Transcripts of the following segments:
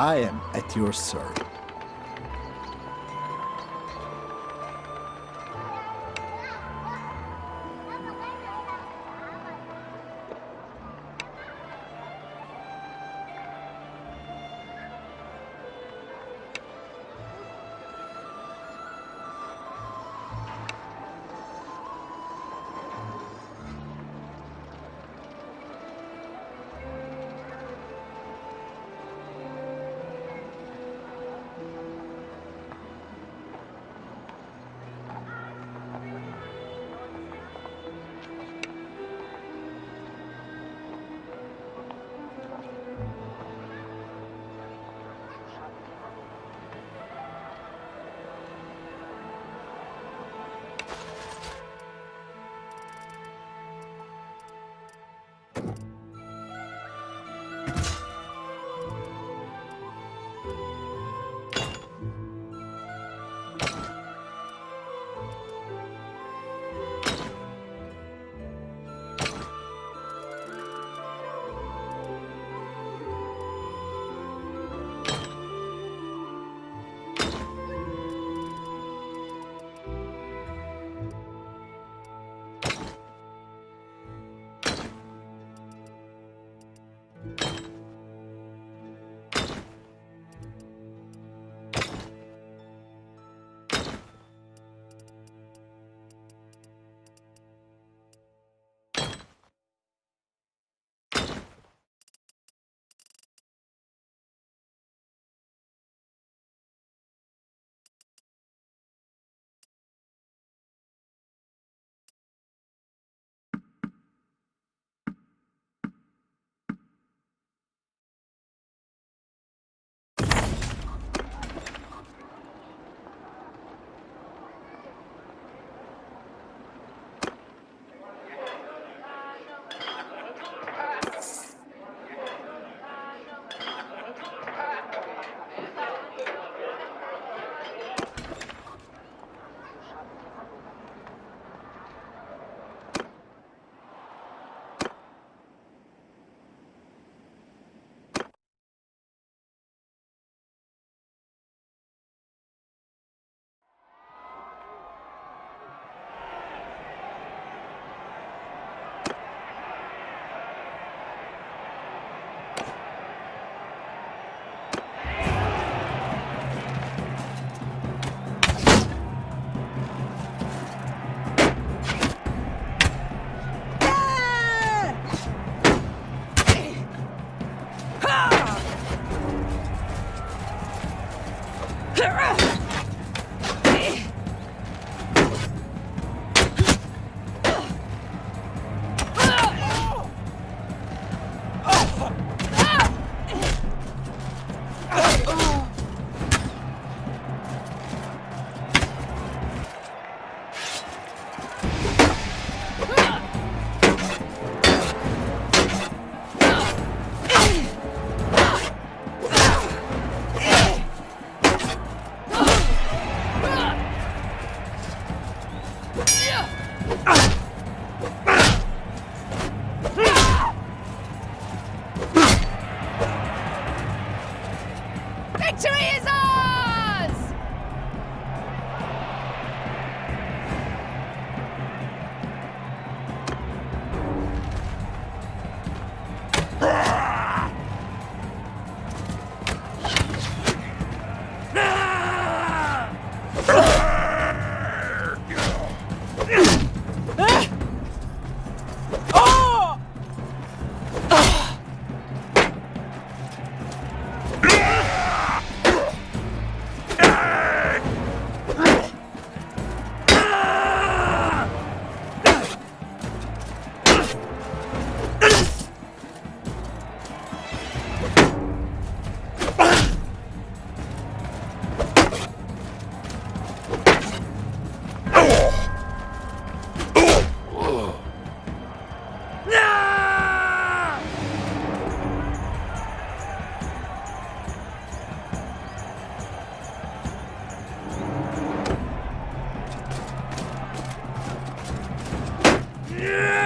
I am at your service. victory is ours! Yeah!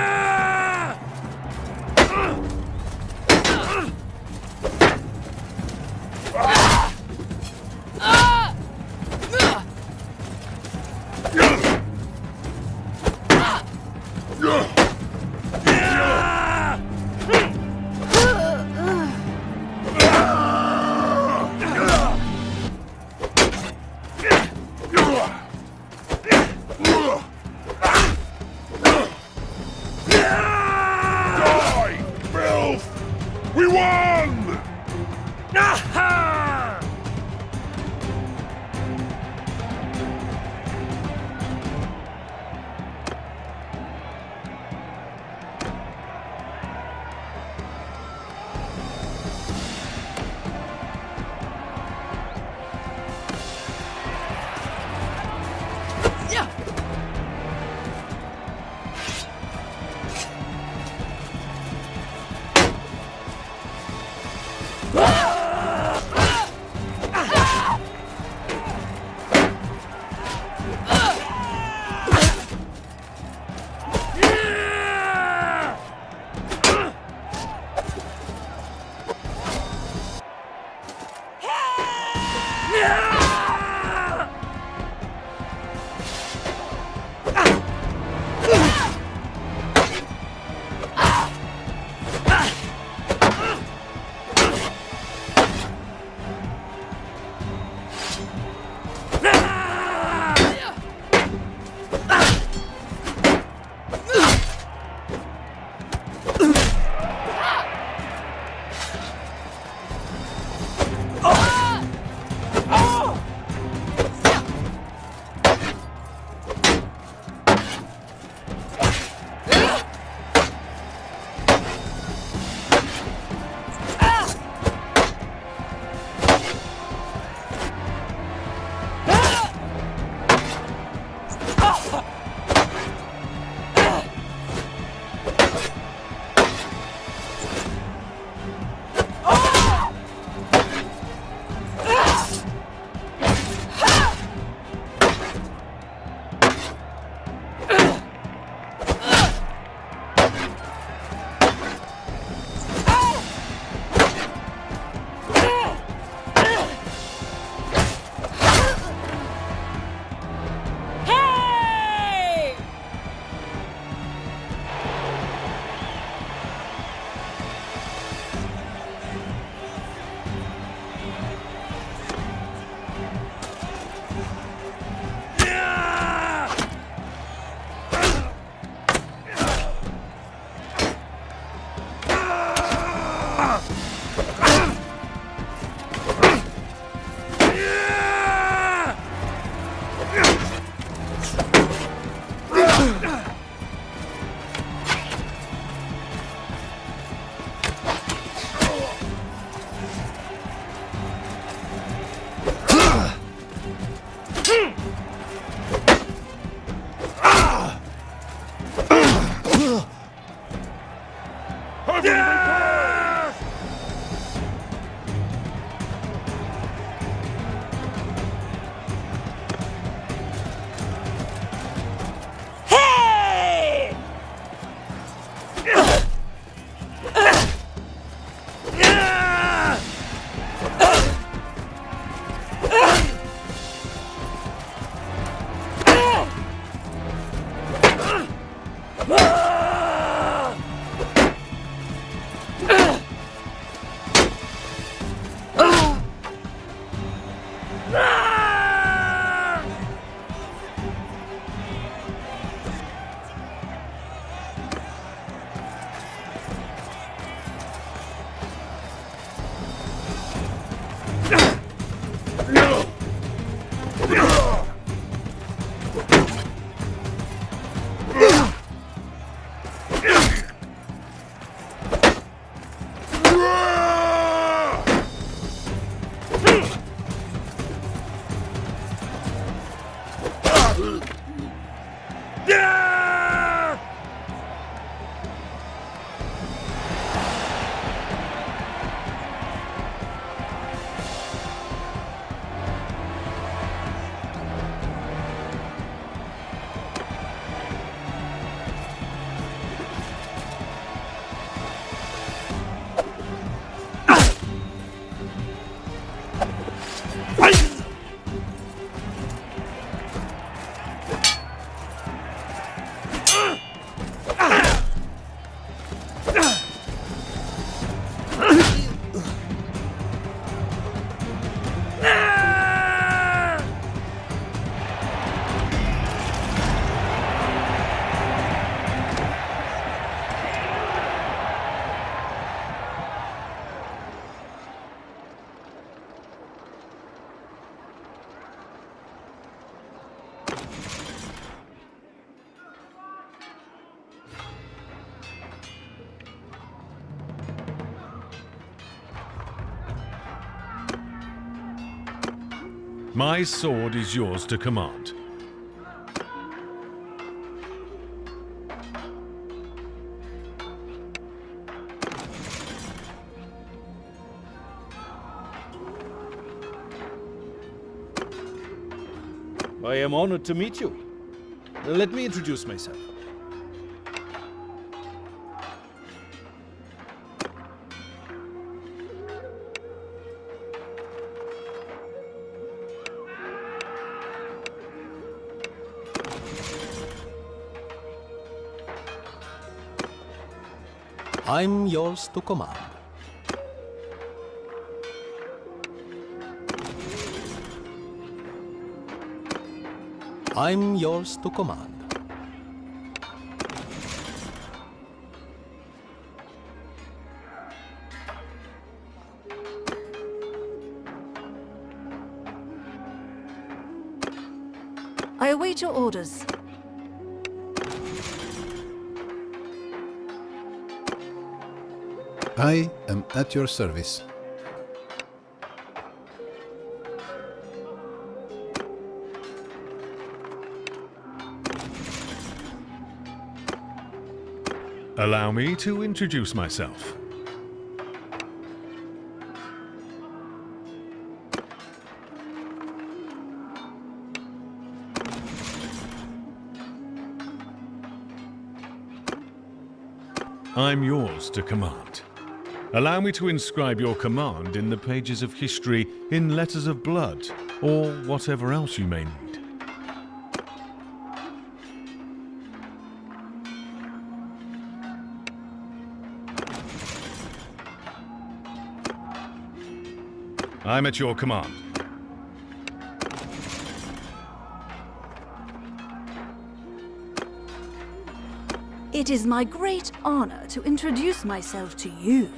My sword is yours to command. I am honored to meet you. Let me introduce myself. I'm yours to command. I'm yours to command. I await your orders. I am at your service. Allow me to introduce myself. I'm yours to command. Allow me to inscribe your command in the pages of history in letters of blood, or whatever else you may need. I'm at your command. It is my great honor to introduce myself to you.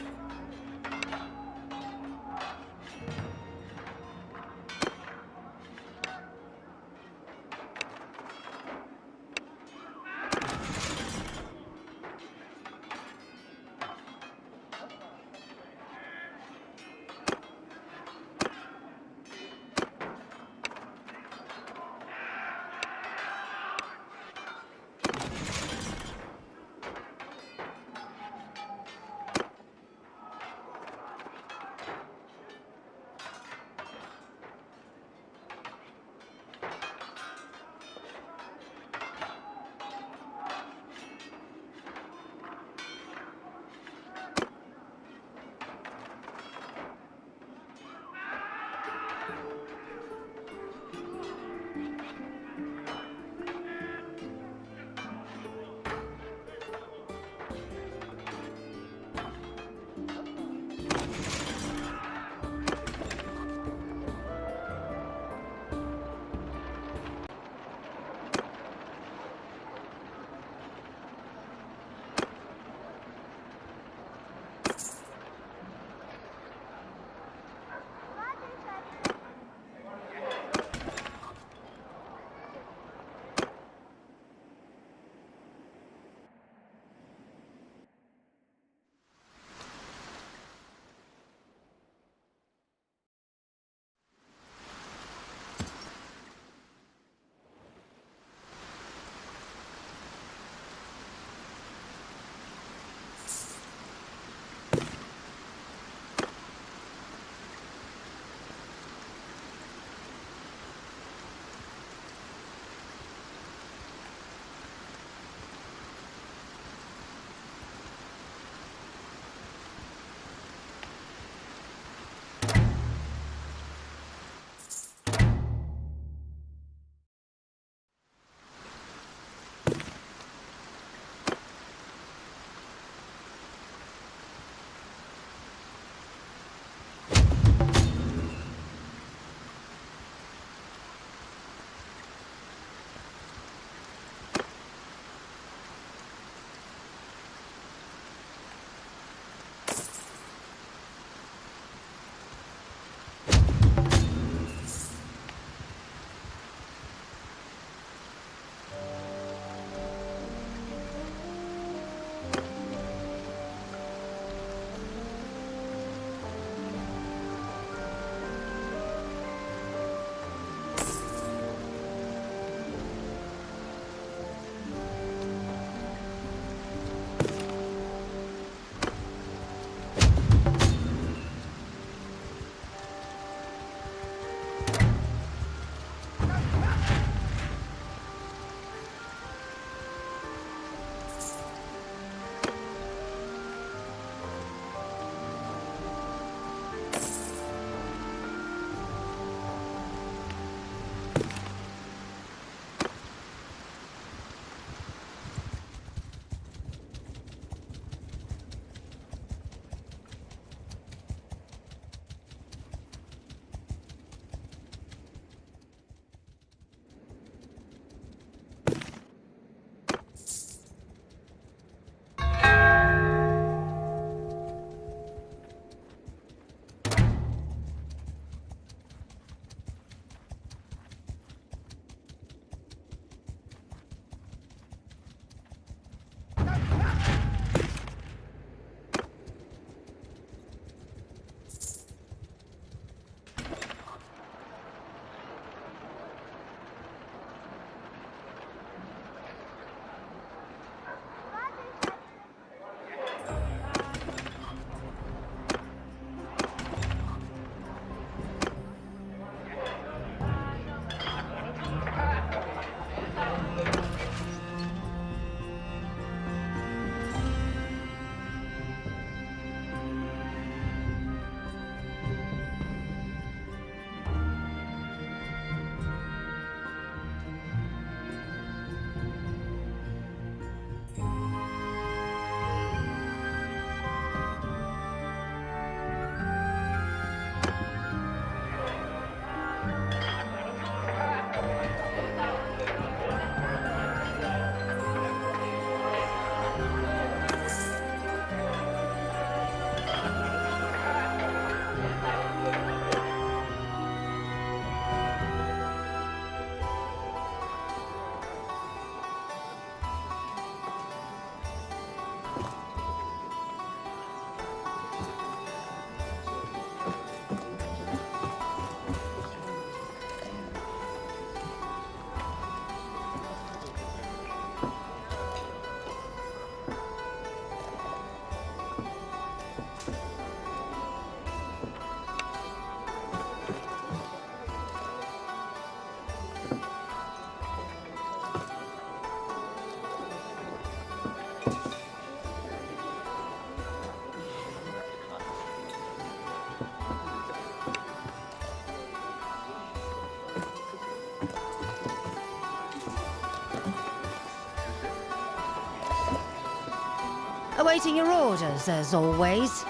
Awaiting your orders, as always.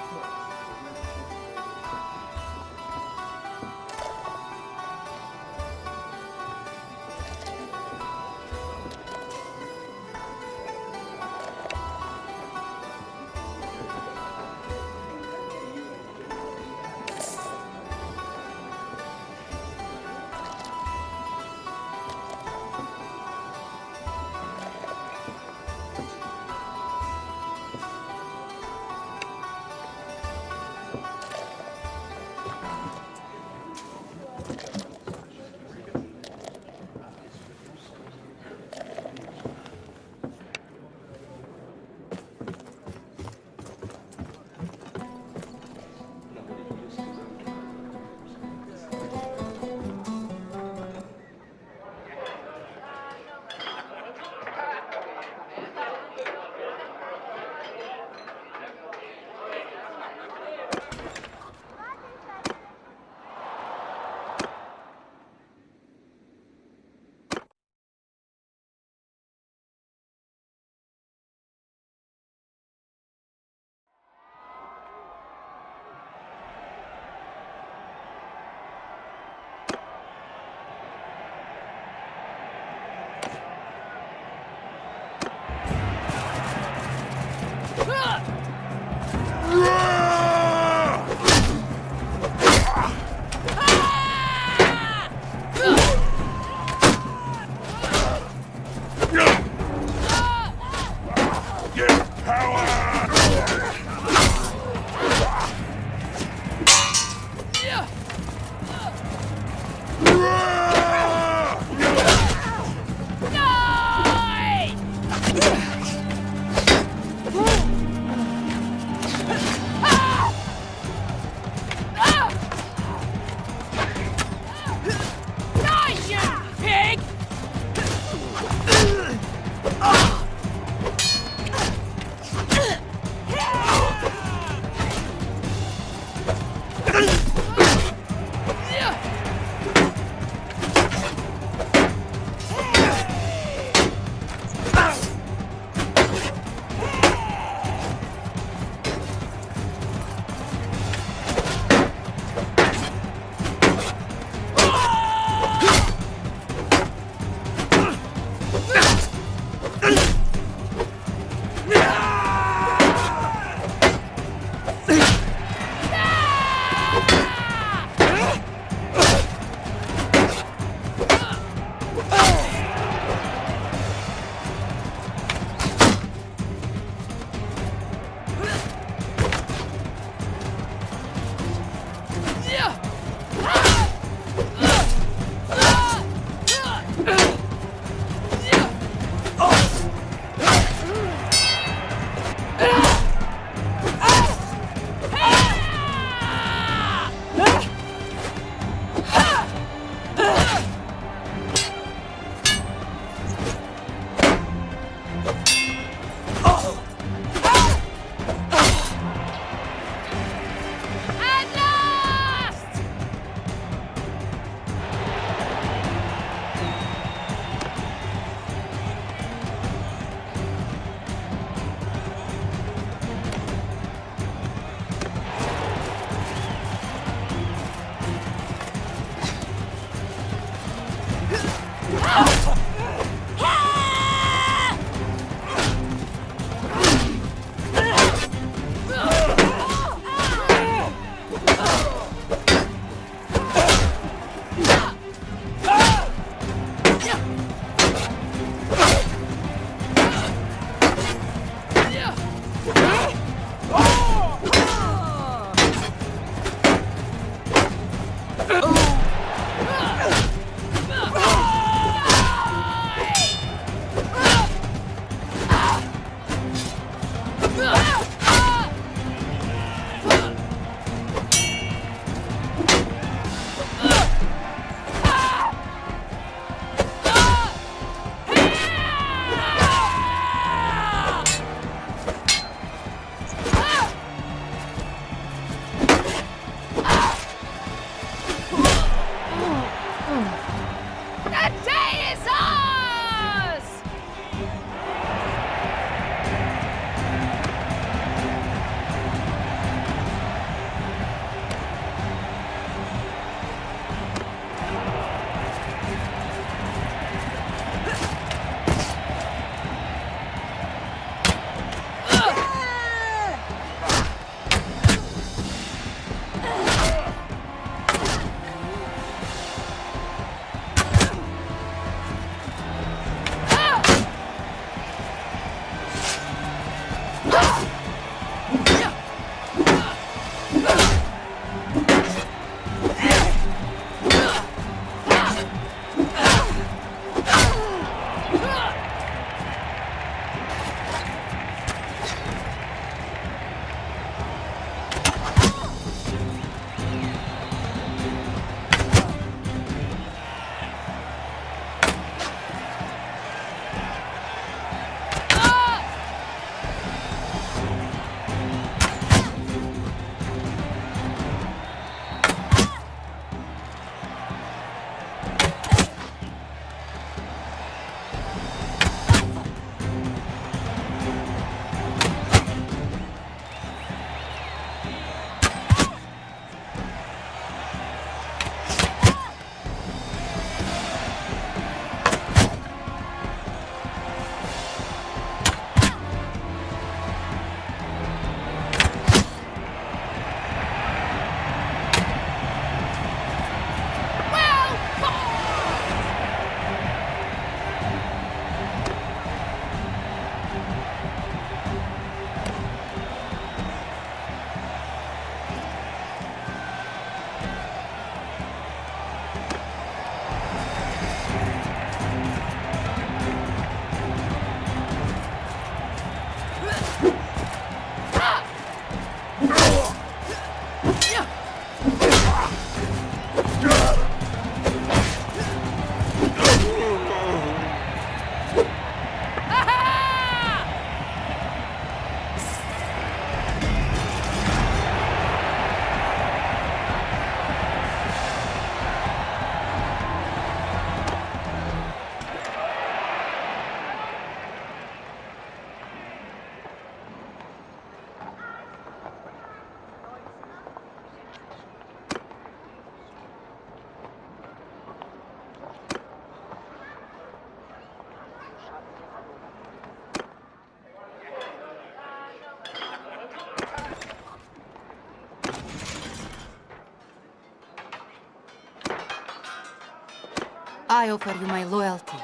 I offer you my loyalty.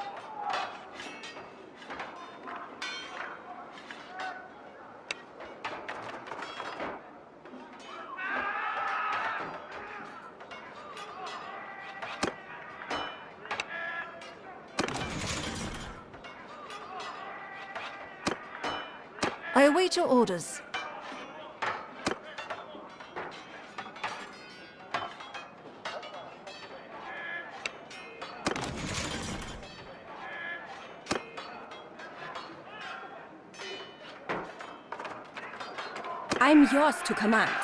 I await your orders. Yours to command.